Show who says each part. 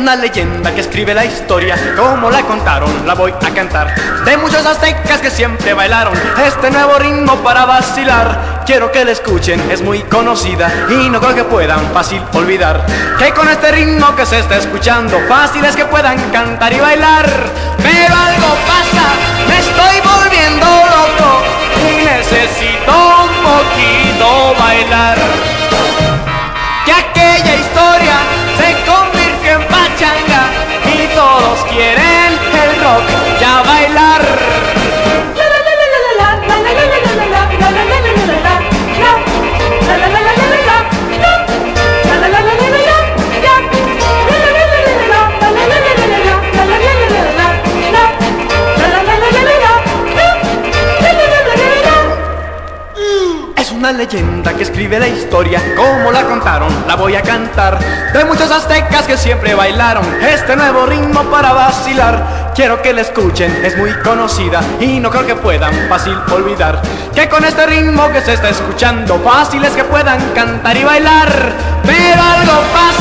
Speaker 1: Una leyenda que escribe la historia, como la contaron, la voy a cantar. De muchos aztecas que siempre bailaron este nuevo ritmo para vacilar. Quiero que la escuchen, es muy conocida y no creo que puedan fácil olvidar. Que con este ritmo que se está escuchando, fácil es que puedan cantar y bailar. Pero algo pasa, me estoy volviendo loco y necesito un poquito bailar. Una leyenda que escribe la historia, como la contaron, la voy a cantar. De muchos aztecas que siempre bailaron este nuevo ritmo para vacilar. Quiero que la escuchen, es muy conocida y no creo que puedan fácil olvidar. Que con este ritmo que se está escuchando, fácil es que puedan cantar y bailar. Pero algo pasa,